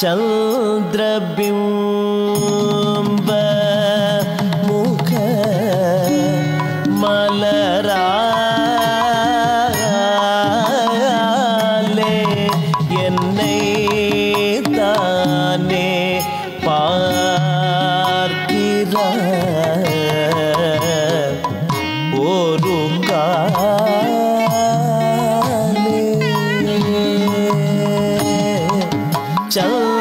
चल 走